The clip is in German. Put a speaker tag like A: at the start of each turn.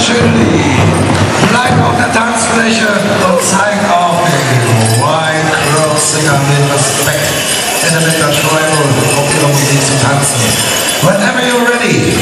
A: wunderschöne Lied. Bleib auf der Tanzfläche und zeig auch den White Cross Singern den Respekt, in der Tribal auf ihre Musik zu tanzen. Whenever you're ready,